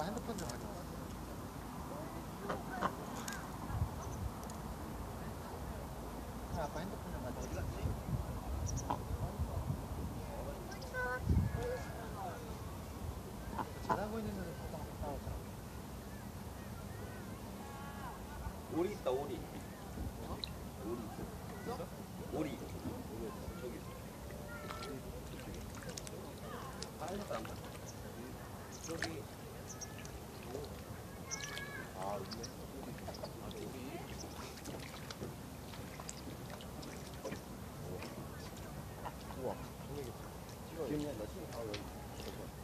아빠 핸드폰 좀 가져와. 아, 아빠 핸드폰 좀 가져와. 어디 갔지? 잘하고 있는 데서 보통 싸우자. 오리 있다 오리 오리 있어? 오리 저기 빨리 사람 저기 아 있네 아 저기 우와 기억이 안 나지? 아 여기